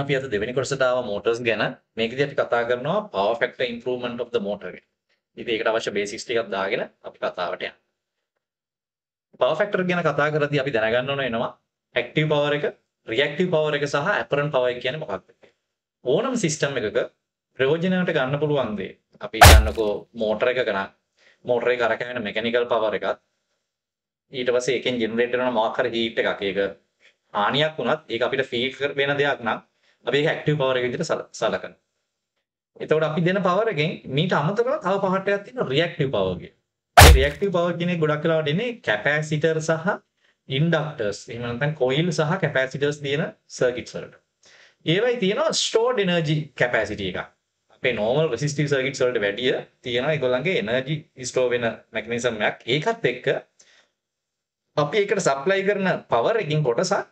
ඔන්න අපි අද දෙවෙනි කොටසට ආව මෝටර්ස් ගැන මේකදී අපි කතා කරනවා power factor improvement of the motor ගැන. ඉතින් ඒකට අවශ්‍ය බේසික්ස් ටිකක් දාගෙන අපි කතාවට යනවා. power factor ගැන කතා කරද්දී අපි දැනගන්න ඕන වෙනවා active power එක, reactive power එක සහ apparent power එක කියන්නේ මොකක්ද ඕනම සිස්ටම් එකක ප්‍රයෝජනයට ගන්න පුළුවන් දේ. අපි ගන්නකෝ මෝටර එකක නම් මෝටර එක අරගෙන මෙකැනිකල් පවර් එකත් ඊට පස්සේ එකෙන් ජෙනරේට් වෙන මොකක් හරි හීට් එකක් ඒක හානියක් වුණත් ඒක අපිට ෆීල් වෙන දෙයක් නම් අපි ඒක ඇක්ටිව් පවර් එක විදිහට සලකනවා. එතකොට අපි දෙන පවර් එකෙන් මීට අමතරව තව පහක් ටිකක් තියෙනවා රියැක්ටිව් පවර් කිය. මේ රියැක්ටිව් පවර් කියන එක ගොඩක් වෙලාවට එන්නේ කැපැසිටර් සහ ඉන්ඩක්ටර්ස් එහෙම නැත්නම් කොයිල් සහ කැපැසිටර්ස් තියෙන සර්කිට්ස් වලට. ඒවයි තියෙනවා ස්ටෝර්ඩ් එනර්ජි කැපැසිටි එකක්. අපේ normal resistive circuits වලට වැඩිය තියෙනවා ඒගොල්ලන්ගේ එනර්ජි ස්ටෝර් වෙන මෙකනිසම් එකක්. ඒකත් එක්ක අපි ඒකට සප්ලයි කරන පවර් එකකින් කොටසක්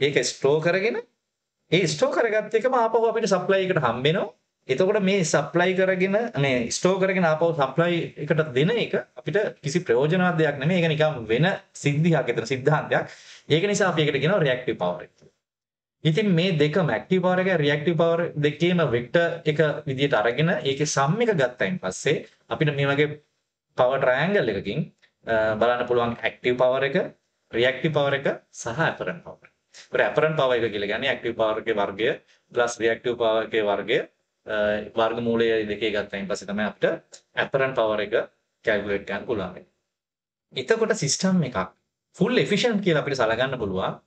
ඒක ස්ටෝර් කරගෙන ඒ ස්ටෝර් කරගත්ත එකම ආපහු අපිට සප්ලයි එකට හම්බ වෙනවා. එතකොට මේ සප්ලයි කරගෙන මේ ස්ටෝර් කරගෙන ආපහු සප්ලයි එකට දෙන එක අපිට කිසි ප්‍රයෝජනවත් දෙයක් නෙමෙයි. ඒක නිකන් වෙන සිද්ධියක්, ඒතර සිද්ධාන්තයක්. ඒක නිසා අපි ඒකට කියනවා රියැක්ටිව් පවර් එක. ඉතින් මේ දෙකම ඇක්ටිව් පවර් එක රියැක්ටිව් පවර් දෙකේම වෙක්ටර් එක විදිහට අරගෙන ඒකේ සම් එක ගත්තයින් පස්සේ අපිට මේ වගේ පවර් ට්‍රයැන්ගල් එකකින් බලන්න පුළුවන් ඇක්ටිව් පවර් එක රියැක්ටිව් පවර් එක සහ ඇපරන්ට් පවර්. ඒකට ඇපරන්ට් පවර් එක කියලා කියන්නේ ඇක්ටිව් පවර් එකේ වර්ගය ප්ලස් රියැක්ටිව් පවර් එකේ වර්ගය වර්ගමූලය දෙකේ ගත්තයින් පස්සේ තමයි අපිට ඇපරන්ට් පවර් එක කැල්කියුලේට් කරන්න පුළුවන්. එතකොට සිස්ටම් එකක් ෆුල් එෆිෂන්ට් කියලා අපිට සලකන්න පුළුවන්.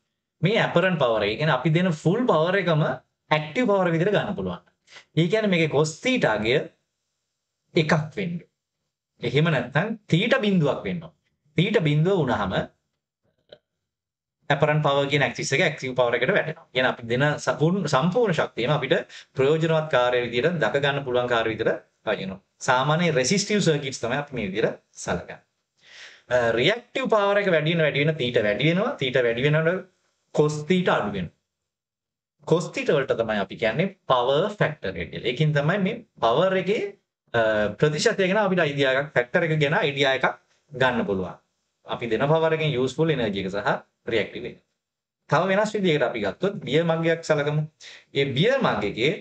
මේ ඇපරන්ට් පවර් එක කියන්නේ අපි දෙන ෆුල් පවර් එකම ඇක්ටිව් පවර් විදිහට ගන්න පුළුවන්. ඒ කියන්නේ මේකේ cos theta අගය එකක් වෙන්න. එහෙම නැත්නම් theta බිඳුවක් වෙන්න ඕන. theta බිඳුව වුණාම ඇපරන්ට් පවර් කියන ඇක්සිස් එක ඇක්ටිව් පවර් එකට වැටෙනවා. කියන්නේ අපි දෙන සම්පූර්ණ ශක්තියම අපිට ප්‍රයෝජනවත් කාර්ය විදිහට දක ගන්න පුළුවන් කාර්ය විදිහට වදිනවා. සාමාන්‍ය රෙසිස්ටිව් සර්කිට්ස් තමයි අපි මේ විදිහට සලකන්නේ. රියැක්ටිව් පවර් එක වැඩි වෙන වැඩි වෙන θ වැඩි වෙනවා. θ වැඩි වෙනකොට cos theta අඩු වෙනවා. cos theta වලට තමයි අපි කියන්නේ power factor එක කියලා. ඒකින් තමයි මේ power එකේ ප්‍රතිශතය ගැන අපිට idea එකක් factor එක ගැන idea එකක් ගන්න පුළුවන්. අපි දෙන power එකෙන් useful energy එක සහ reactive එක. තව වෙනස් විදිහකට අපි ගත්තොත් බියර් මග්ගයක් සලකමු. ඒ බියර් මග් එකේ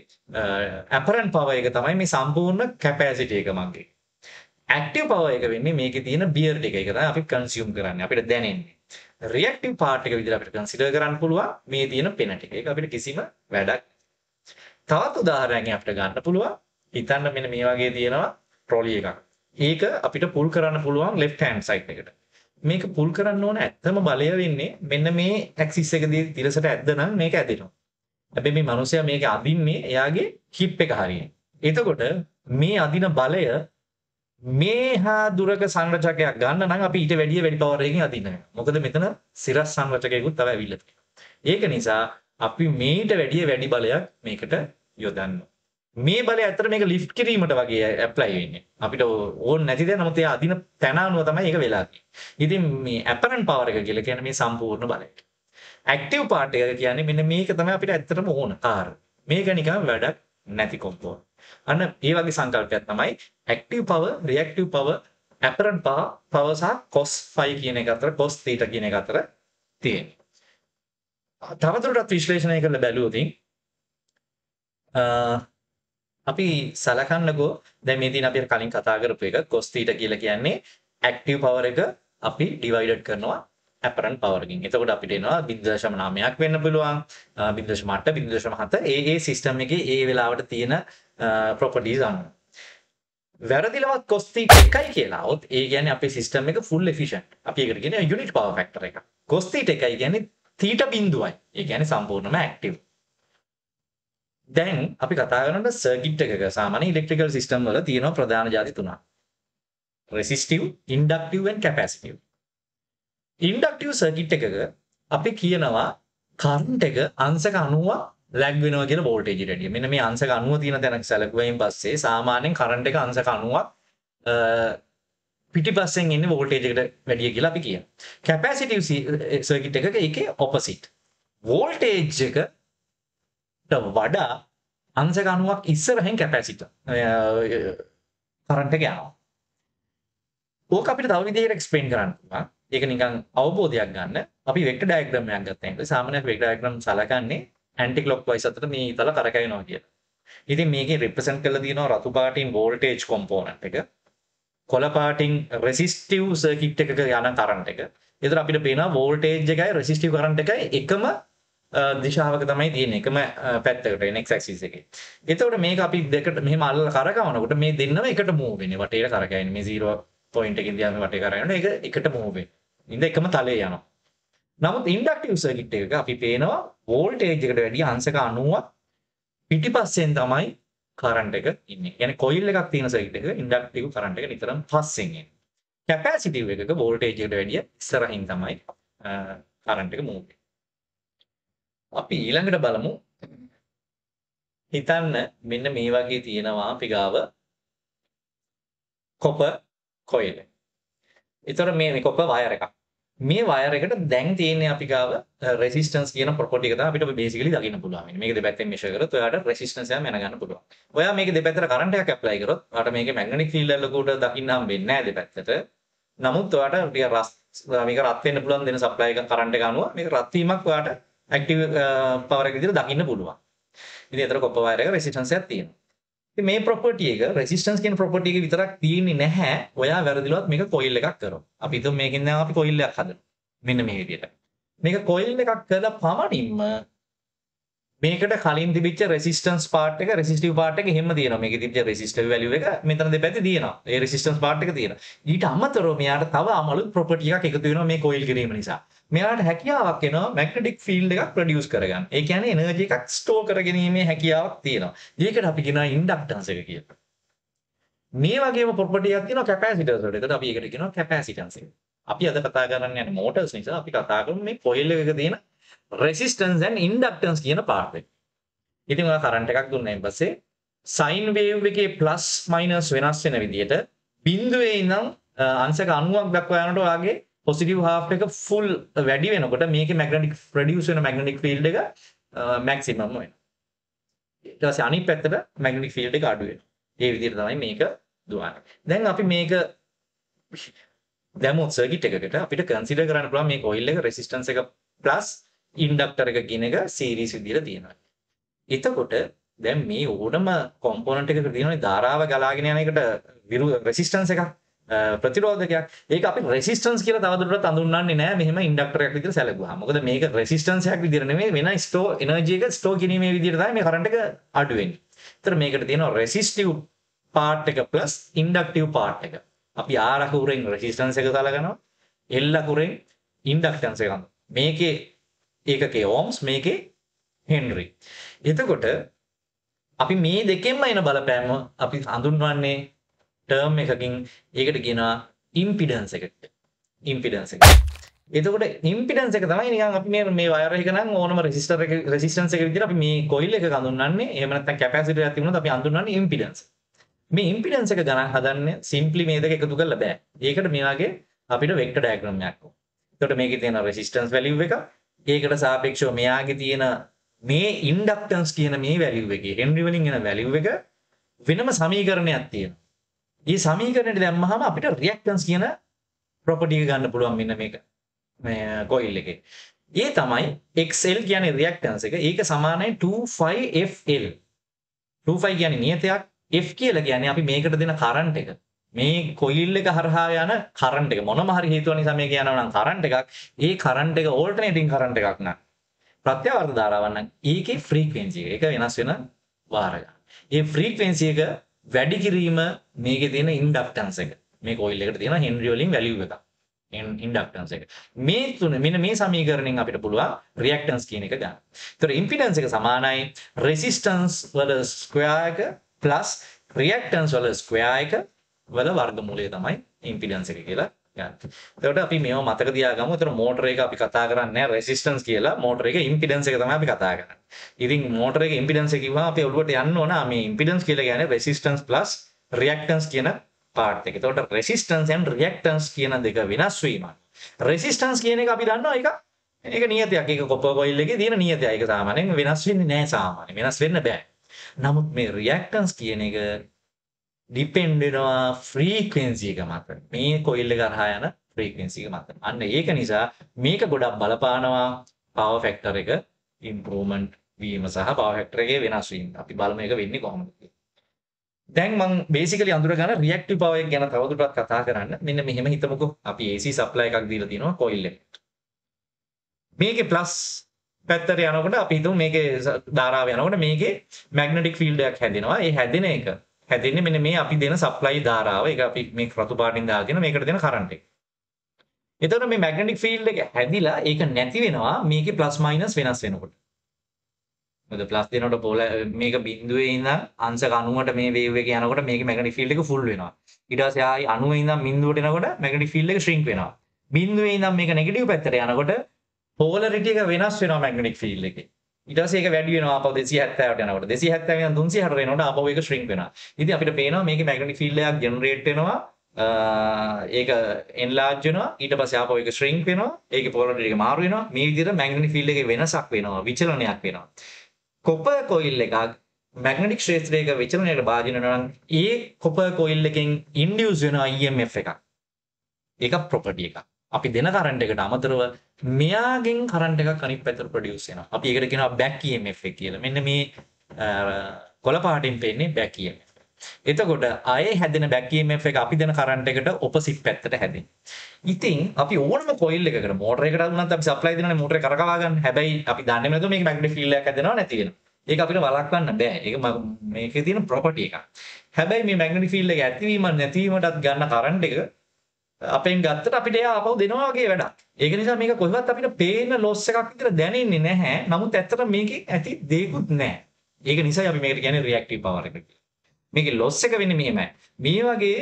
apparent power එක තමයි මේ සම්පූර්ණ capacity එක මග්ගේ. active power එක වෙන්නේ මේකේ තියෙන බියර් ටික. ඒක තමයි අපි consume කරන්නේ. අපිට දැනෙන්නේ. රියක්ටිව් පාර්ට් එක විදිහට අපිට කන්සිඩර් කරන්න පුළුවන් මේ තියෙන පෙන ටික. ඒක අපිට කිසිම වැඩක්. තවත් උදාහරණයක් අපිට ගන්න පුළුවන්. හිතන්න මෙන්න මේ වගේ තියෙනවා ට්‍රොලි එකක්. ඒක අපිට පුල් කරන්න පුළුවන් left hand side එකට. මේක පුල් කරන්න ඕන ඇත්තම බලය වෙන්නේ මෙන්න මේ ඇක්සිස් එකදී තිරසට ඇද්ද නම් මේක ඇදෙනවා. හැබැයි මේ මිනිසයා මේක අදින්නේ එයාගේ හිප් එක හරියට. එතකොට මේ අදින බලය මේ හා දුරක සංරචකයක් ගන්න නම් අපි ඊට වැඩිය වැඩි පවර් එකකින් අදින්න වෙනවා. මොකද මෙතන සිරස් සංරචකයකුත් තව ඇවිල්ලා තියෙනවා. ඒක නිසා අපි මේට වැඩිය වැඩි බලයක් මේකට යොදන්න. මේ බලය ඇත්තට මේක ලිෆ්ට් කිරීමට වගේ ඇප්ලයි වෙන්නේ. අපිට ඕන නැති දේ නමුත් ඒ අදින තැන අනුව තමයි ඒක වෙලා ඉතින් මේ ඇපරන්ට් පවර් එක කියලා කියන්නේ මේ සම්පූර්ණ බලය. ඇක්ටිව් පාර්ට් එක කියන්නේ මෙන්න මේක තමයි අපිට ඇත්තටම ඕන කාර්. මේක නිකන් වැඩක් නැති කොම්පෝනන්ට්. අන්න ඒ වගේ සංකල්පයක් තමයි active power, reactive power, apparent power, power සහ cos phi කියන එක අතර cos theta කියන එක අතර තියෙන්නේ. තවදුරටත් විශ්ලේෂණය කරලා බැලුවොත් අපි සලකන්නකෝ දැන් මේ දින අපි කලින් කතා කරපු එක cos theta කියලා කියන්නේ active power එක අපි divided කරනවා apparent power එකකින්. එතකොට අපිට එනවා 0.9ක් වෙන්න පුළුවන් 0.8 0.7 ඒ ඒ සිස්ටම් එකේ ඒ වෙලාවට තියෙන ප්‍රොපර්ටිස් අනුව. වැරදිලවත් cos theta එකයි කියලා આવොත් ඒ කියන්නේ අපේ සිස්ටම් එක full efficient. අපි ඒකට කියන්නේ unit power factor එක. cos theta එකයි කියන්නේ theta බිඳුවයි. ඒ කියන්නේ සම්පූර්ණයෙන්ම active. දැන් අපි කතා කරනකොට සර්කිට් එකක සාමාන්‍ය ඉලෙක්ට්‍රිකල් සිස්ටම් වල තියෙනවා ප්‍රධාන ಜಾති තුනක්. resistive, inductive and capacitive. Inductive circuit එකක අපි කියනවා කරන්ට් එක අංශක 90ක් ලැග් වෙනවා කියලා වෝල්ටේජ් රෙඩිය. මෙන්න මේ අංශක 90 තියෙන තැනක සැලකුවයින් පස්සේ සාමාන්‍යයෙන් කරන්ට් එක අංශක 90ක් පිටිපස්සෙන් එන්නේ වෝල්ටේජ් එකට වැඩිය කියලා අපි කියනවා. කැපැසිටිව් සර්කිට් එකක ඒකේ ඔපොසිට්. වෝල්ටේජ් එකට වඩා අංශක 90ක් ඉස්සරහින් කැපැසිටර් කරන්ට් එක යනවා. ඕක අපිට තව විදිහකට එක්ස්ප්ලেইন කරන්න පුළුවන්. ඒක නිකන් අවබෝධයක් ගන්න. අපි වෙක්ටර් ඩයග්‍රෑම් එකක් ගත්තා. ඒක සාමාන්‍යයෙන් වෙක්ටර් ඩයග්‍රෑම් සලකන්නේ ඇන්ටි ක්ලොක්වයිස් අතර මේ ඊතල කරකැවෙනවා කියලා. ඉතින් මේකේ රිප්‍රසන්ට් කරලා තියෙනවා රතු පාටින් වෝල්ටේජ් කොම්පෝනන්ට් එක. කොළ පාටින් රෙසිස්ටිව් සර්කිට් එකක යන කරන්ට් එක. ඒතර අපිට පේනවා වෝල්ටේජ් එකයි රෙසිස්ටිව් කරන්ට් එකයි එකම දිශාවක තමයි තියෙන්නේ එකම පැත්තකට x axis එකේ. එතකොට මේක අපි දෙකට මෙහෙම අල්ලලා කරකවනකොට මේ දෙන්නම එකට මූව් වෙන්නේ. වටේට කරකැවෙන්නේ. මේ 0 පොයින්ට් එකකින් දිහා මේ වටේ කරකැවෙනවා. ඒක එකට මූව් වෙන්නේ. ඉතින් එකම තලයේ යනවා. නමුත් ඉන්ඩක්ටිව් සර්කිට් එකක අපි පේනවා වෝල්ටේජ් එකට වැඩිය අංශක 90ක් පිටිපස්සෙන් තමයි කරන්ට් එක ඉන්නේ. يعني කොයිල් එකක් තියෙන සර්කිට් එකක ඉන්ඩක්ටිව් කරන්ට් එක නිතරම පස්සෙන් එන්නේ. කැපැසිටිව් එකක වෝල්ටේජ් එකට වැඩිය ඉස්සරහින් තමයි කරන්ට් එක මූව් අපි ඊළඟට බලමු හිතන්න මෙන්න මේ වගේ තියෙනවා අපි ගාව කොපර් කොයිල්. ඒතර මේ කොපර් වයර් එකක්. මේ වයර් එකට දැන් තියෙන්නේ අපි ගාව රෙසිස්ටන්ස් කියන ප්‍රොපර්ටි එක තමයි අපිට බේසිකලි දකින්න පුළුවන්. මේක දෙපැත්තෙන් මෙෂර් කරොත් ඔයාලට රෙසිස්ටන්ස් එක මැනගන්න පුළුවන්. ඔයා මේක දෙපැත්තට කරන්ට් එකක් ඇප්ලයි කරොත් ඔයාලට මේකේ මැග්නටික් ෆීල්ඩ් එකකට දකින්න හම්බෙන්නේ නැහැ දෙපැත්තට. නමුත් ඔයාලට ටික රස් මේක රත් වෙන්න පුළුවන් දෙන සප්ලයි එක කරන්ට් එක අනුව මේක රත් වීමක් ඔයාලට ඇක්ටිව් පවර් uh, එක විදිහට දකින්න පුළුවන්. ඉතින් ඒතර කොපර් වයර් එක රෙසිස්ටන්ස් එකක් තියෙනවා. ඉතින් මේ ප්‍රොපර්ටි එක රෙසිස්ටන්ස් කියන ප්‍රොපර්ටි එක විතරක් තියෙන්නේ නැහැ. ඔයා වැරදිලවත් මේක කොයිල් එකක් කරනවා. අපි හිතමු මේකෙන් දැන් අපි කොයිල් එකක් හදනවා. මෙන්න මේ විදිහට. මේක කොයිල් එකක් කළා පමණින්ම මේකට කලින් තිබිච්ච රෙසිස්ටන්ස් පාර්ට් එක රෙසිස්ටිව් පාර්ට් එක එහෙම තියෙනවා. මේකේ තිබිච්ච රෙසිස්ටිව් වැලියු එක මෙතන දෙපැත්තේ තියෙනවා. ඒ රෙසිස්ටන්ස් පාර්ට් එක තියෙනවා. ඊට අමතරව මෙයාට තව අමලු ප්‍රොපර්ටි එකක් එකතු වෙනවා මේ කොයිල් කිරීම නිසා. මෙයාට හැකියාවක් එනවා මැග්නටික් ෆීල්ඩ් එකක් ප්‍රොඩියුස් කරගන්න. ඒ කියන්නේ එනර්ජි එකක් ස්ටෝර් කරගැනීමේ හැකියාවක් තියෙනවා. ඒකට අපි කියනවා ඉන්ඩක්ටන්ස් එක කියලා. මේ වගේම ප්‍රොපර්ටි එකක් තියෙනවා කැපැසිටර්ස් වලට. ඒකට අපි ඒකට කියනවා කැපැසිටන්ස් එක. අපි අද කතා කරන්න යන්නේ මෝටර්ස් නිසා අපි කතා කරමු මේ කොයිල් එකක තියෙන resistance and inductance කියන පාර්ට් එක. ඉතින් ඔයා කරන්ට් එකක් දුන්නායින් පස්සේ සයින් වේව් එකේ ප්ලස් මයිනස් වෙනස් වෙන විදිහට බිඳුවේ ඉඳන් අංශක 90ක් දක්වා යනකොට ඔයාගේ පොසිටිව් හාෆ් එක ෆුල් වැඩි වෙනකොට මේකේ මැග්නටික් ප්‍රොඩියුස් වෙන මැග්නටික් ෆීල්ඩ් එක මැක්සිමම් වෙනවා. ඊට පස්සේ අනිත් පැත්තට මැග්නටික් ෆීල්ඩ් එක අඩු වෙනවා. ඒ විදිහට තමයි මේක දුවන්නේ. දැන් අපි මේක දැමුවොත් සර්කිට් එකකට අපිට කන්සිඩර් කරන්න පුළුවන් මේ කොයිල් එක රෙසිස්ටන්ස් එක ප්ලස් ඉන්ඩක්ටර් එක කියන එක සීරීස් විදිහට තියෙනවා. එතකොට දැන් මේ ඕනම කොම්පොනන්ට් එකක තියෙනනේ ධාරාව ගලාගෙන යන එකට විරුද්ධ රෙසිස්ටන්ස් එකක් ප්‍රතිරෝධකයක්. ඒක අපි රෙසිස්ටන්ස් කියලා තවදුරටත් අඳුන්වන්නේ නැහැ මෙහෙම ඉන්ඩක්ටර් එකක් විදිහට සැලකුවා. මොකද මේක රෙසිස්ටන්ස් එකක් විදිහට නෙමෙයි වෙන ස්ටෝ එනර්ජි එක ස්ටෝ කිරීමේ විදිහට තමයි මේ කරන්ට් එක අඩු වෙන්නේ. ඒතර මේකට තියෙනවා රෙසිස්ටිව් පාර්ට් එක ප්ලස් ඉන්ඩක්ටිව් පාර්ට් එක. අපි R අකුරෙන් රෙසිස්ටන්ස් එක සලකනවා. L අකුරෙන් ඉන්ඩක්ටන්ස් එක. මේකේ ඒකකේ ඕම්ස් මේකේ හෙන්රි. එතකොට අපි මේ දෙකෙන්ම එන බලපෑම අපි හඳුන්වන්නේ ටර්ම් එකකින් ඒකට කියනවා ඉම්පිඩන්ස් එකට. ඉම්පිඩන්ස් එක. එතකොට ඉම්පිඩන්ස් එක තමයි නිකන් අපි මේ මේ වයර් එක නම් ඕනම රෙසිස්ටර් එක රෙසිස්ටන්ස් එක විදිහට අපි මේ කොයිල් එක හඳුන්වන්නේ එහෙම නැත්නම් කැපැසිටර් එකක් තිබුණොත් අපි හඳුන්වන්නේ ඉම්පිඩන්ස්. මේ ඉම්පිඩන්ස් එක ගණන් හදන්නේ සිම්ප්ලි මේ දෙක එකතු කරලා බෑ. ඒකට මේ වගේ අපිට වෙක්ටර් ඩයග්‍රෑම් එකක් ඕන. එතකොට මේකේ තියෙන රෙසිස්ටන්ස් වැලියු එක ඒකට සාපේක්ෂව මෙයාගේ තියෙන මේ ඉන්ඩක්ටන්ස් කියන මේ වැලියු එකේ හෙන්රි වලින් එන වැලියු එක වෙනම සමීකරණයක් තියෙනවා. මේ සමීකරණයට දැම්මහම අපිට රියැක්ටන්ස් කියන ප්‍රොපර්ටි එක ගන්න පුළුවන් මෙන්න මේක. මේ කොයිල් එකේ. ඒ තමයි XL කියන්නේ රියැක්ටන්ස් එක. ඒක සමානයි 25FL. 25 කියන්නේ නියතයක් F කියලා කියන්නේ අපි මේකට දෙන කරන්ට් එක. මේ කොයිල් එක හරහා යන කරන්ට් එක මොනම හරි හේතුවක් නිසා මේක යනවා නම් කරන්ට් එකක්. ඒ කරන්ට් එක ඕල්ටර්නේටිං කරන්ට් එකක් නක්. ප්‍රත්‍යවර්ත ධාරාවක් නම් ඒකේ ෆ්‍රීකවෙන්සි එක. ඒක වෙනස් වෙන වාර ගන්න. ඒ ෆ්‍රීකවෙන්සි එක වැඩි කිරීම මේකේ තියෙන ඉන්ඩක්ටන්ස් එක. මේ කොයිල් එකට තියෙන හෙන්රි වලින් වැලියු එකක්. ඉන්ඩක්ටන්ස් එක. මේ තුන මෙන්න මේ සමීකරණයෙන් අපිට පුළුවන් රියැක්ටන්ස් කියන එක ගන්න. ඒතර ඉම්පිඩන්ස් එක සමානයි රෙසිස්ටන්ස් වල ස්ක්වයර් එක ප්ලස් රියක්ටන්ස් වල ස්ක්වයා එක වල වර්ගමූලය තමයි ඉම්පිඩන්ස් එක කියලා ගන්න. එතකොට අපි මේව මතක තියාගමු. එතන මෝටර එක අපි කතා කරන්නේ රෙසිස්ටන්ස් කියලා. මෝටර එක ඉම්පිඩන්ස් එක තමයි අපි කතා කරන්නේ. ඉතින් මෝටර එක ඉම්පිඩන්ස් එක කිව්වම අපි ඔළුවට යන්න ඕන මේ ඉම්පිඩන්ස් කියලා කියන්නේ රෙසිස්ටන්ස් ප්ලස් රියක්ටන්ස් කියන පාර්ට් එක. එතකොට රෙසිස්ටන්ස් and රියක්ටන්ස් කියන දෙක වෙනස් වීම. රෙසිස්ටන්ස් කියන එක අපි දන්නවා ඒක ඒක නියතයක්. ඒක කොපර් කොයිල් එකේ තියෙන නියතයක්. ඒක සාමාන්‍යයෙන් වෙනස් වෙන්නේ නැහැ සාමාන්‍යයෙන්. වෙනස් වෙන්න බෑ. නමුත් මේ රියක්ටන්ස් කියන එක ඩිපෙන්ඩ් වෙනවා ෆ්‍රීකවෙන්සි එක මත. මේ කොයිල් එක කරහා යන ෆ්‍රීකවෙන්සි එක මත. අන්න ඒක නිසා මේක ගොඩක් බලපානවා පවර් ෆැක්ටර් එක ඉම්ප්‍රූව්මන්ට් වීම සහ පවර් ෆැක්ටර් එකේ වෙනස් වීම. අපි බලමු ඒක වෙන්නේ කොහොමද කියලා. දැන් මම බේසිකලි අඳුර ගන්න රියැක්ටිව් පවර් එක ගැන තවදුරටත් කතා කරන්න. මෙන්න මෙහෙම හිතමුකෝ. අපි AC සප්ලයි එකක් දීලා තියෙනවා කොයිල් එකට. මේකේ ප්ලස් පැත්තට යනකොට අපි හිතමු මේකේ ධාරාව යනකොට මේකේ මැග්නටික් ෆීල්ඩ් එකක් හැදෙනවා. ඒ හැදෙන එක හැදෙන්නේ මෙන්න මේ අපි දෙන සප්ලයි ධාරාව. ඒක අපි මේ රතු පාටින් දාගෙන මේකට දෙන කරන්ට් එක. එතකොට මේ මැග්නටික් ෆීල්ඩ් එක හැදිලා ඒක නැති වෙනවා මේකේ ප්ලස් මයිනස් වෙනස් වෙනකොට. මොකද ප්ලස් දෙනකොට පොල මේක බිඳුවේ ඉඳන් අංශක 90ට මේ වේව් එක යනකොට මේකේ මැග්නටික් ෆීල්ඩ් එක ෆුල් වෙනවා. ඊට පස්සේ ආයි 90 ඉඳන් බිඳුවට එනකොට මැග්නටික් ෆීල්ඩ් එක ශ්‍රින්ක් වෙනවා. බිඳුවේ ඉඳන් මේක නෙගටිව් පැත්තට යනකොට පෝලරිටි එක වෙනස් වෙනවා මැග්නටික් ෆීල්ඩ් එකේ. ඊට පස්සේ ඒක වැඩි වෙනවා ආපහු 270ට යනකොට. 270 ඉඳන් 360ට එනකොට ආපහු ඒක ශ්‍රින්ක් වෙනවා. ඉතින් අපිට පේනවා මේකේ මැග්නටික් ෆීල්ඩ් එකක් ජෙනරේට් වෙනවා. ඒක එන්ලාර්ජ් වෙනවා. ඊට පස්සේ ආපහු ඒක ශ්‍රින්ක් වෙනවා. ඒකේ පොලරිටි එක මාරු වෙනවා. මේ විදිහට මැග්නටික් ෆීල්ඩ් එකේ වෙනසක් වෙනවා. විචලනයක් වෙනවා. කොපර් කොයිල් එකක් මැග්නටික් ක්ෂේත්‍රයක විචලනයකට භාජනය වෙනවා නම් ඒ කොපර් කොයිල් එකෙන් ඉන්ඩියුස් වෙනවා EMF එකක්. ඒක ප්‍රොපර්ටි එකක්. අපි දෙන කරන්ට් එකට අමතරව මෙයාගෙන් කරන්ට් එකක් අනිත් පැත්තට ප්‍රොඩියුස් වෙනවා අපි ඒකට කියනවා බෑක් EMF එක කියලා මෙන්න මේ කොළ පාටින් පෙන්නේ බෑක් EMF එතකොට ආයේ හැදෙන බෑක් EMF එක අපි දෙන කරන්ට් එකට ඔපොසිට් පැත්තට හැදෙන. ඉතින් අපි ඕනම කොයිල් එකකට මෝටර එකකට වුණත් අපි සප්ලයි දෙනවනේ මෝටරේ කරකවා ගන්න. හැබැයි අපි දන්නේ නැතුව මේක මැග්නටික් ෆීල්ඩ් එකක් හැදෙනව නැති වෙනවා. ඒක අපිට වළක්වන්න බෑ. ඒක මේකේ තියෙන ප්‍රොපර්ටි එකක්. හැබැයි මේ මැග්නටික් ෆීල්ඩ් එක ඇතිවීම නැතිවීමටත් ගන්න කරන්ට් එක අපෙන් ගත්තට අපිට එයා ආපහු දෙනවා වගේ වැඩක්. ඒක නිසා මේක කොහෙවත් අපිට පේන ලොස් එකක් විතර දැනෙන්නේ නැහැ. නමුත් ඇත්තට මේකේ ඇති දෙයක්වත් නැහැ. ඒක නිසා අපි මේකට කියන්නේ රියැක්ටිව් පවර් එක කියලා. මේකේ ලොස් එක වෙන්නේ මෙහෙමයි. මේ වගේ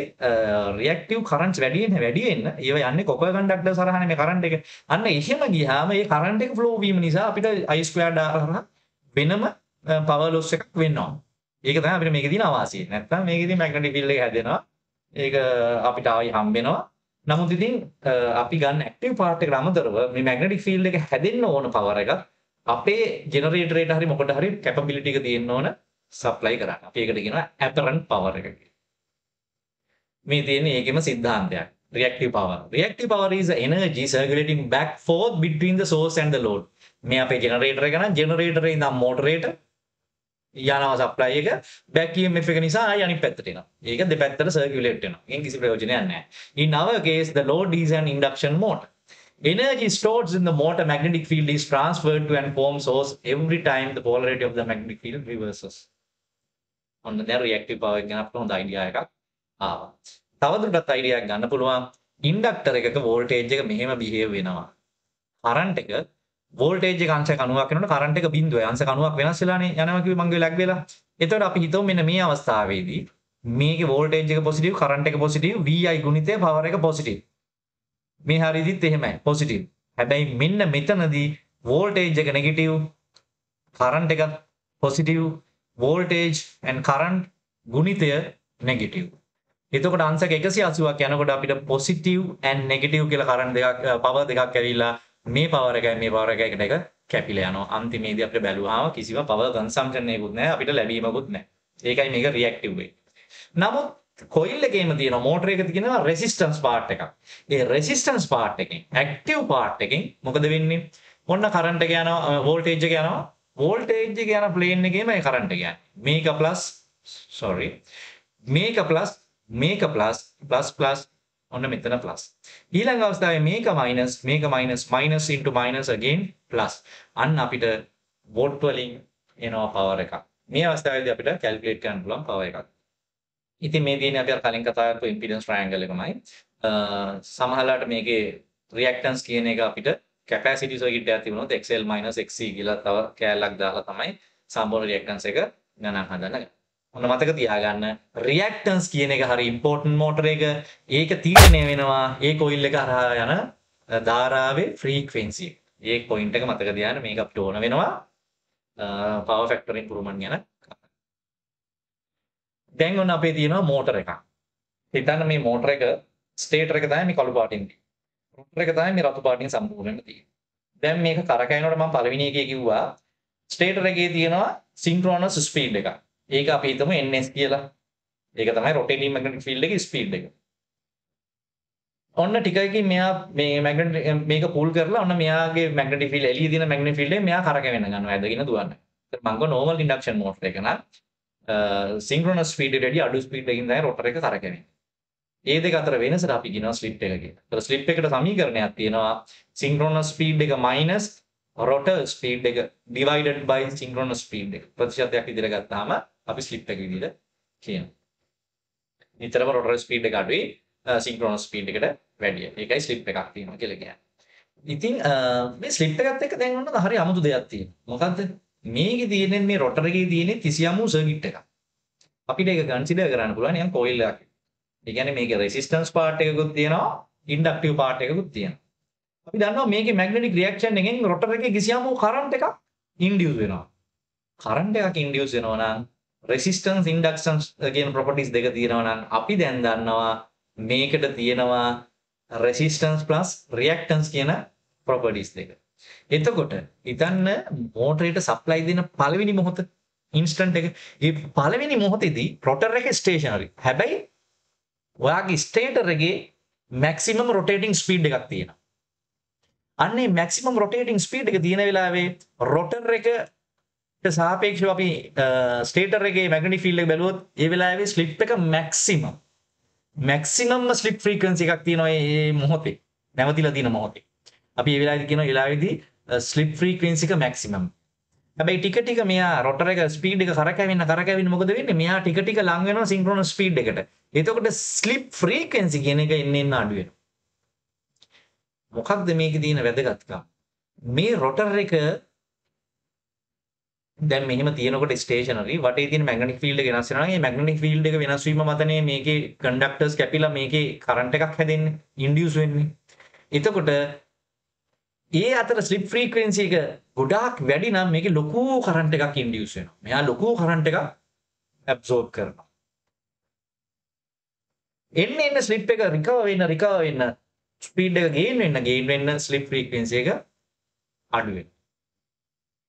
රියැක්ටිව් කරන්ට්ස් වැඩි වෙන වැඩි වෙන්න ඒව යන්නේ කොපර් කන්ඩක්ටර් සරහනේ මේ කරන්ට් එක. අන්න එහෙම ගියාම මේ කරන්ට් එක ෆ්ලෝ වීම නිසා අපිට I ස්ක්වයර්ඩ් R වෙනම පවර් ලොස් එකක් වෙනවා. ඒක තමයි අපිට මේකේ තියෙන අවාසිය. නැත්නම් මේකේ තියෙන මැග්නටික් ෆීල්ඩ් එක හැදෙනවා. ඒක අපිට ආයි හම්බ වෙනවා. නමුත් ඉතින් අපි ගන්න ඇක්ටිව් පාර්ට් එකට අමතරව මේ මැග්නටික් ෆීල්ඩ් එක හැදෙන්න ඕන පවර් එක අපේ ජෙනරේටරේට හරි මොකට හරි කැපබිලිටි එක තියෙන්න ඕන සප්ලයි කරන්න. අපි ඒකට කියනවා apparent power එක කියලා. මේ තියෙන්නේ ඒකෙම සිද්ධාන්තයක්. reactive power. Reactive power is the energy circulating back forth between the source and the load. මේ අපේ ජෙනරේටර් එක නම් ජෙනරේටර් එකේ ඉඳන් මෝටරේට යනවා සප්ලයි එක බෑක් EMF එක නිසා ආයි අනිත් පැත්තට එනවා. ඒක දෙපැත්තට සර්කියුලේට් වෙනවා. ඒකෙන් කිසි ප්‍රයෝජනයක් නැහැ. In our case the load is an induction motor. Energy stored in the motor magnetic field is transferred to and form source every time the polarity of the magnetic field reverses. ඔන්න දැන් reactive power එක ගැන අපිට හොඳ idea එකක් ආවා. තවදුරටත් idea එකක් ගන්න පුළුවන් ඉන්ඩක්ටර් එකක වෝල්ටේජ් එක මෙහෙම බිහේව් වෙනවා. කරන්ට් එක වෝල්ටේජ් එක අංශ 90ක් වෙනකොට කරන්ට් එක බිඳුවයි. අංශ 90ක් වෙනස් වෙලානේ යනවා කිව්වේ මං වෙලක් වෙලා. එතකොට අපි හිතමු මෙන්න මේ අවස්ථාවේදී මේකේ වෝල්ටේජ් එක පොසිටිව් කරන්ට් එක පොසිටිව් VI ගුණිතය පවර් එක පොසිටිව්. මේ හරියදිත් එහෙමයි පොසිටිව්. හැබැයි මෙන්න මෙතනදී වෝල්ටේජ් එක නෙගටිව් කරන්ට් එක පොසිටිව් වෝල්ටේජ් and current ගුණිතය නෙගටිව්. එතකොට අංශක 180ක් යනකොට අපිට පොසිටිව් and නෙගටිව් කියලා කරන්ට් දෙකක් පවර් දෙකක් ඇවිල්ලා මේ පවර් එකයි මේ පවර් එකයි එකට එක කැපිලා යනවා. අන්තිමේදී අපිට බැලුවාම කිසිම පවර් කන්සම්ප්ෂන් එකකුත් නැහැ. අපිට ලැබීමකුත් නැහැ. ඒකයි මේක රියැක්ටිව් වෙන්නේ. නමුත් කොයිල් එකේම තියෙන මෝටර එකේ තියෙනවා රෙසිස්ටන්ස් පාර්ට් එකක්. ඒ රෙසිස්ටන්ස් පාර්ට් එකෙන් ඇක්ටිව් පාර්ට් එකෙන් මොකද වෙන්නේ? ඔන්න කරන්ට් එක යනවා වෝල්ටේජ් එක යනවා වෝල්ටේජ් එක යන ප්ලේන් එකේම ඒ කරන්ට් එක යන්නේ. මේක ප්ලස් sorry මේක ප්ලස් මේක ප්ලස් ප්ලස් ප්ලස් ඔන්න මෙතන ප්ලස්. ඊළඟ අවස්ථාවේ මේක මයිනස් මේක minus minus into minus again plus. අන්න අපිට වෝල්ට් වලින් එනවා පවර් එකක්. මේ අවස්ථාවේදී අපිට කැල්කියුලේට් කරන්න පුළුවන් පවර් එකක්. ඉතින් මේ තියෙන්නේ අපි අර කලින් කතා කරපු ඉම්පිඩන්ස් ට්‍රයැන්ගල් එකමයි. සමහරවිට මේකේ රියැක්ටන්ස් කියන එක අපිට කැපැසිටි සර්කිට් එකක් තිබුණොත් XL XC කියලා තව කෑල්ලක් දාලා තමයි සම්පූර්ණ රියැක්ටන්ස් එක ගණන් හදන්න. ඔන්න මතක තියාගන්න රියැක්ටන්ස් කියන එක හරි ඉම්පෝර්ටන්ට් මෝටර එක ඒක තීරණය වෙනවා ඒ කොයිල් එක හරහා යන ධාරාවේ ෆ්‍රීකවෙන්සි. ඒ පොයින්ට් එක මතක තියාගන්න මේක අපිට ඕන වෙනවා පවර් ෆැක්ටර් ඉම්ප්‍රූව්මන්ට් ගැන. දැන් ඔන්න අපේ තියෙනවා මෝටර එකක්. හිතන්න මේ මෝටර එක ස්ටේටර් එක තමයි මේ කළු පාටින් තියෙන්නේ. රූටර් එක තමයි මේ රතු පාටින් සම්පූර්ණයෙන්ම තියෙන්නේ. දැන් මේක කරකැවෙනකොට මම පළවෙනි එකේ කිව්වා ස්ටේටර් එකේ තියෙනවා සින්ක්‍රොනස් ස්පීඩ් එකක්. ඒක අපි හිතමු ns කියලා. ඒක තමයි රොටේටිං මැග්නටික් ෆීල්ඩ් එකේ ස්පීඩ් එක. ඔන්න ටිකකින් මෙයා මේ මැග්නටික් මේක පුල් කරලා ඔන්න මෙයාගේ මැග්නටික් ෆීල්ඩ් එළිය දින මැග්නටික් ෆීල්ඩ් එක මෙයා කරකැවෙන්න ගන්නවා ඇදගෙන දුවන්න. මම කිව්වා normal induction motor එක නම් synchronous speed එකට වැඩිය අඩු speed එකකින් තමයි rotor එක කරකැවෙන්නේ. ඒ දෙක අතර වෙනසට අපි කියනවා slip එක කියලා. ඒතර slip එකට සමීකරණයක් තියෙනවා synchronous speed එක minus rotor speed එක divided by synchronous speed එක. ප්‍රතිශතයක් විදිහට ගත්තාම අපි slip එක විදිහට කියනවා. නිතරම rotor speed එක අඩුයි synchronous speed එකට වැඩිය. ඒකයි slip එකක් තියෙනවා කියලා කියන්නේ. ඉතින් මේ ස්ලිප් එකත් එක්ක දැන් ඔන්න හරි අමුතු දෙයක් තියෙනවා. මොකද්ද? මේකේ තියෙන්නේ මේ රොටර් එකේ තියෙන්නේ කිසියම් සර්කිට් එකක්. අපිට ඒක කන්සිඩර් කරන්න පුළුවන් නිකන් කොයිල් එකක්. ඒ කියන්නේ මේකේ රෙසිස්ටන්ස් පාර්ට් එකකුත් තියෙනවා, ඉන්ඩක්ටිව් පාර්ට් එකකුත් තියෙනවා. අපි දන්නවා මේකේ මැග්නටික් රියැක්ෂන් එකෙන් රොටර් එකේ කිසියම් කරන්ට් එකක් ඉන්ඩියුස් වෙනවා. කරන්ට් එකක් ඉන්ඩියුස් වෙනවා නම් රෙසිස්ටන්ස් ඉන්ඩක්ෂන්ස් කියන ප්‍රොපර්ටිස් දෙක තියෙනවා නම් අපි දැන් දන්නවා මේකට තියෙනවා රෙසිස්ටන්ස් ප්ලස් රියක්ටන්ස් කියන ප්‍රොපර්ටිස් දෙක. එතකොට හිතන්න මෝටරේට සප්ලයි දෙන පළවෙනි මොහොත ඉන්ස්ටන්ට් එක. ඒ පළවෙනි මොහොතේදී රොටර් එක ස්ටේෂනරි. හැබැයි ඔයාගේ ස්ටේටර් එකේ මැක්සිමම් රොටේටිං ස්පීඩ් එකක් තියෙනවා. අන්නේ මැක්සිමම් රොටේටිං ස්පීඩ් එක තියෙන වෙලාවේ රොටර් එකට සාපේක්ෂව අපි ස්ටේටර් එකේ මැග්නටික් ෆීල්ඩ් එක බැලුවොත් ඒ වෙලාවේ ස්ලිප් එක මැක්සිමම් මැක්සිමම් ස්ලිප් ෆ්‍රීකවන්සි එකක් තියෙනවා මේ මොහොතේ. නැවතිලා තියෙන මොහොතේ. අපි ඒ වෙලාවේදී කියනවා වෙලාවේදී ස්ලිප් ෆ්‍රීකවන්සි එක මැක්සිමම්. හැබැයි ටික ටික මෙයා රොටර් එක ස්පීඩ් එක කරකැවෙන්න කරකැවෙන්න මොකද වෙන්නේ? මෙයා ටික ටික ලං වෙනවා සින්ක්‍රොනස් ස්පීඩ් එකට. එතකොට ස්ලිප් ෆ්‍රීකවන්සි කියන එක එන්න එන්න අඩු වෙනවා. මොකක්ද මේකේ තියෙන වැදගත්කම? මේ රොටර් එක දැන් මෙහෙම තියෙනකොට ස්ටේෂනරි වටේ තියෙන මැග්නටික් ෆීල්ඩ් එක වෙනස් වෙනවා නම් ඒ මැග්නටික් ෆීල්ඩ් එක වෙනස් වීම මතනේ මේකේ කන්ඩක්ටර්ස් කැපිලා මේකේ කරන්ට් එකක් හැදෙන්නේ ඉන්ඩියුස් වෙන්නේ. එතකොට ඒ අතර ස්ලිප් ෆ්‍රීකවෙන්සි එක ගොඩාක් වැඩි නම් මේකේ ලොකු කරන්ට් එකක් ඉන්ඩියුස් වෙනවා. මෙයා ලොකු කරන්ට් එකක් ඇබ්සෝබ් කරනවා. එන්න එන්න ස්ලිප් එක රිකවර් වෙන්න රිකවර් වෙන්න ස්පීඩ් එක ගේන් වෙන්න ගේන් වෙන්න ස්ලිප් ෆ්‍රීකවෙන්සි එක අඩු වෙනවා.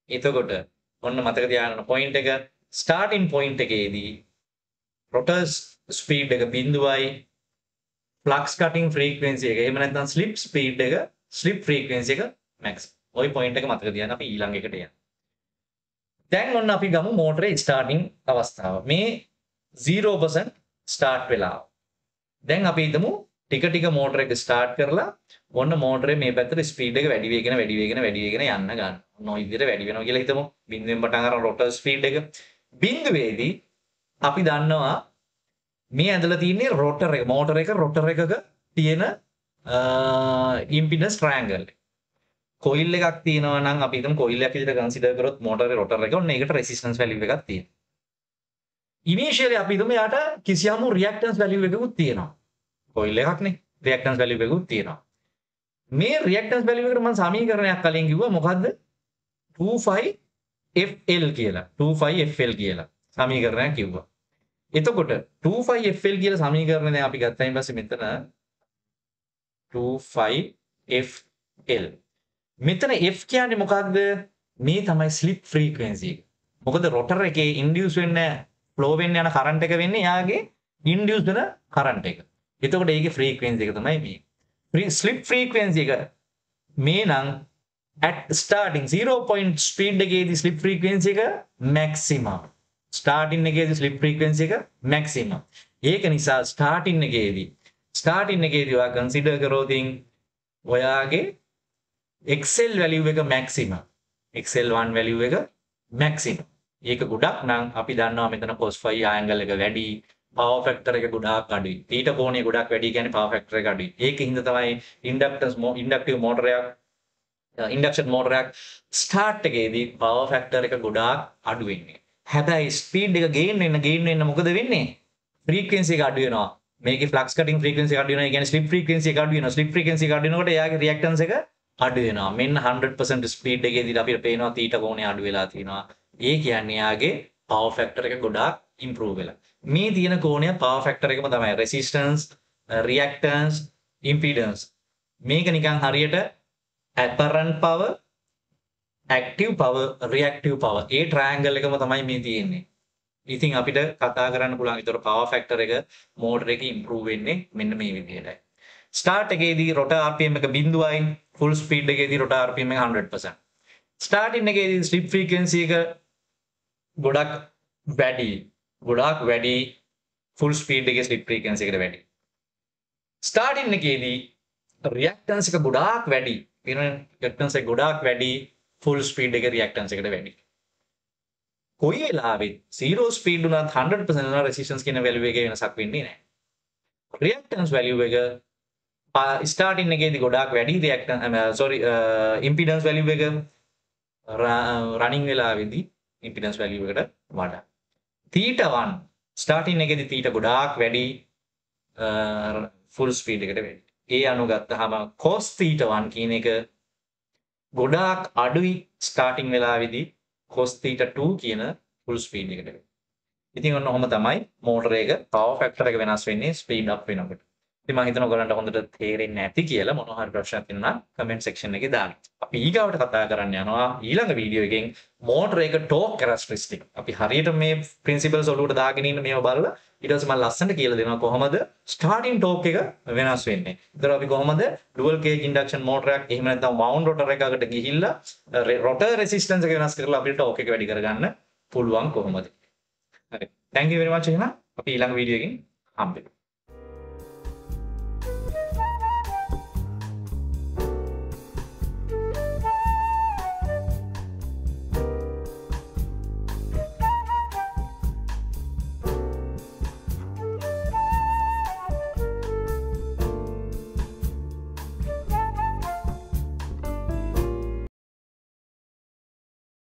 එතකොට ඔන්න මතක තියාගන්න පොයින්ට් එක. ස්ටාර්ටින් පොයින්ට් එකේදී රොටර්ස් ස්පීඩ් එක බිඳුවයි ෆ්ලක්ස් කටින් ෆ්‍රීකවෙන්සි එක. එහෙම නැත්නම් ස්ලිප් ස්පීඩ් එක ස්ලිප් ෆ්‍රීකවෙන්සි එක මැක්ස් ওই පොයින්ට් එක මතක තියාගන්න අපි ඊළඟ එකට යන්න. දැන් ඔන්න අපි ගමු මෝටරේ ස්ටාර්ටින් අවස්ථාව. මේ 0% ස්ටාර්ට් වෙලා. දැන් අපි හිතමු ටික ටික මෝටර එක ස්ටාර්ට් කරලා ඔන්න මෝටරේ මේ පැත්තට ස්පීඩ් එක වැඩි වෙගෙන වැඩි වෙගෙන වැඩි වෙගෙන යන්න ගන්න. ඔන්න ඔය විදිහට වැඩි වෙනවා කියලා හිතමු. බිඳුවෙන් පටන් අරන් රොටර් ස්පීඩ් එක. බිඳුවේදී අපි දන්නවා මේ ඇඳලා තියෙන්නේ රොටර් එක. මෝටර එක රොටර් එකක තියෙන ඉම්පිඩන්ස් ට්‍රයැන්ගල් එක. කොයිල් එකක් තියෙනවා නම් අපි හිතමු කොයිල් එකක් විදිහට කන්සිඩර් කරොත් මෝටරේ රොටර් එක ඔන්න ඒකට රෙසිස්ටන්ස් වැලියු එකක් තියෙනවා. ඉනිෂියලි අපි හිතමු යාට කිසියම් රියැක්ටන්ස් වැලියු එකකුත් තියෙනවා. කොයිල් එකක්නේ රියැක්ටන්ස් වැලියු එකකුත් තියෙනවා. මේ රියක්ටන්ස් බැලිවකට මම සමීකරණයක් කලින් කිව්වා මොකද්ද 25FL කියලා 25FL කියලා සමීකරණයක් කිව්වා. එතකොට 25FL කියලා සමීකරණය දැන් අපි ගත්තායින් පස්සේ මෙතන 25FL මෙතන F කියන්නේ මොකක්ද මේ තමයි ස්ලිප් ෆ්‍රීකවෙන්සි එක. මොකද රොටර් එකේ ඉන්ඩියුස් වෙන්න ෆ්ලෝ වෙන්න යන කරන්ට් එක වෙන්නේ යාගේ ඉන්ඩියුස් වෙන කරන්ට් එක. එතකොට ඒකේ ෆ්‍රීකවෙන්සි එක තමයි මේ. ස්ලිප් ෆ්‍රීකවෙන්සි එක මේ නම් at starting 0 point ස්පීඩ් එකේදී ස්ලිප් ෆ්‍රීකවෙන්සි එක මැක්සිමම් ස්ටාර්ටින් එකේදී ස්ලිප් ෆ්‍රීකවෙන්සි එක මැක්සිමම් ඒක නිසා ස්ටාර්ටින් එකේදී ස්ටාර්ටින් එකේදී ඔයා කන්සිඩර් කරොත් ඔයාගේ Excel value එක maximum. XL1 value එක maximum. ඒක ගොඩක් නම් අපි දන්නවා මෙතන cos phi angle එක වැඩි. පවර් ෆැක්ටර් එක ගොඩාක් අඩුයි. ඊට කෝණය ගොඩක් වැඩි කියන්නේ පවර් ෆැක්ටර් එක අඩුයි. ඒකින්ද තමයි ඉන්ඩක්ටර්ස් ඉන්ඩක්ටිව් මෝටරයක් ඉන්ඩක්ෂන් මෝටරයක් ස්ටාර්ට් එකේදී පවර් ෆැක්ටර් එක ගොඩාක් අඩු වෙන්නේ. හැබැයි ස්පීඩ් එක ගේන් වෙන්න ගේන් වෙන්න මොකද වෙන්නේ? ෆ්‍රීකවෙන්සි එක අඩු වෙනවා. මේකේ ෆ්ලක්ස් කටින් ෆ්‍රීකවෙන්සි එක අඩු වෙනවා. ඒ කියන්නේ ස්ලිප් ෆ්‍රීකවෙන්සි එක අඩු වෙනවා. ස්ලිප් ෆ්‍රීකවෙන්සි එක අඩු වෙනකොට එයාගේ රියැක්ටන්ස් එක අඩු වෙනවා. මෙන්න 100% ස්පීඩ් එකේදී අපිට පේනවා තීට කෝණය අඩු වෙලා තියෙනවා. ඒ කියන්නේ යාගේ පවර් ෆැක්ටර් එක ගොඩාක් ඉම්ප්‍රූව් වෙලා. මේ තියෙන කෝණය පවර් ෆැක්ටර් එකම තමයි. රෙසිස්ටන්ස් රියැක්ටන්ස් ඉම්පීඩන්ස් මේක නිකන් හරියට apparent power active power reactive power ඒ ට්‍රයැන්ගල් එකම තමයි මේ තියෙන්නේ. ඉතින් අපිට කතා කරන්න පුළුවන් ඒතර පවර් ෆැක්ටර් එක මෝටර එකේ ඉම්ප්‍රූව් වෙන්නේ මෙන්න මේ විදිහටයි. ස්ටාර්ට් එකේදී රොටර් RPM එක බිඳුවයි ෆුල් ස්පීඩ් එකේදී රොටර් RPM එක 100% ස්ටාර්ටින් එකේදී ස්ලිප් ෆ්‍රීකවෙන්සි එක ගොඩක් වැඩි ගොඩාක් වැඩි ෆුල් ස්පීඩ් එකේ ස්ලිප් ෆ්‍රීකවන්සි එකට වැඩි. ස්ටාර්ටින් එකේදී රියැක්ටන්ස් එක ගොඩාක් වැඩි. වෙන රියැක්ටන්ස් එක ගොඩාක් වැඩි ෆුල් ස්පීඩ් එකේ රියැක්ටන්ස් එකට වැඩි. කොයි වෙලාවෙත් 0 ස්පීඩ් උනත් 100% උනා රෙසිස්ටන්ස් කියන වැලියු එකේ වෙනසක් වෙන්නේ නැහැ. රියැක්ටන්ස් වැලියු එක ස්ටාර්ටින් එකේදී ගොඩාක් වැඩි රියැක්ටන් සෝරි ඉම්පිඩන්ස් වැලියු එක රනින් වෙලාවේදී ඉම්පිඩන්ස් වැලියු එකට වඩා. තීට 1 ස්ටාර්ටින් එකේදී තීට ගොඩාක් වැඩි ෆුල් ස්පීඩ් එකට වැඩි. ඒ අනුව ගත්තාම cos තීට 1 කියන එක ගොඩාක් අඩුයි ස්ටාර්ටින් වෙලාවේදී cos theta 2 කියන ෆුල් ස්පීඩ් එකට. ඉතින් ඔන්න ඔහොම තමයි මෝටර එක පවර් ෆැක්ටර් එක වෙනස් වෙන්නේ ස්පීඩ් අප් වෙනකොට. ඉතින් මම හිතනවා ඔයගලන්ට හොඳට තේරෙන්නේ නැති කියලා මොනවා හරි ප්‍රශ්නයක් තියෙනවා නම් කමෙන්ට් සෙක්ෂන් එකේ දාන්න. අපි ඊගාවට කතා කරන්න යනවා ඊළඟ වීඩියෝ එකෙන් මෝටර එක ටෝක් කැරක්ටරිස්ටික්. අපි හරියට මේ ප්‍රින්සිපල්ස් ඔලුවට දාගෙන ඉන්න මේව බලලා ඊට පස්සේ මම ලස්සනට කියලා දෙනවා කොහොමද ස්ටාර්ටින් ටෝක් එක වෙනස් වෙන්නේ. ඒතර අපි කොහොමද ඩුවල් කේජ් ඉන්ඩක්ෂන් මෝටරයක් එහෙම නැත්නම් වවුන්ඩ් රොටර් එකකට ගිහිල්ලා රොටර් රෙසිස්ටන්ස් එක වෙනස් කරලා අපිට ටෝක් එක වැඩි කරගන්න පුළුවන් කොහොමද? හරි. thank you very much එහෙනම් අපි ඊළඟ වීඩියෝ එකකින් හම්බෙමු.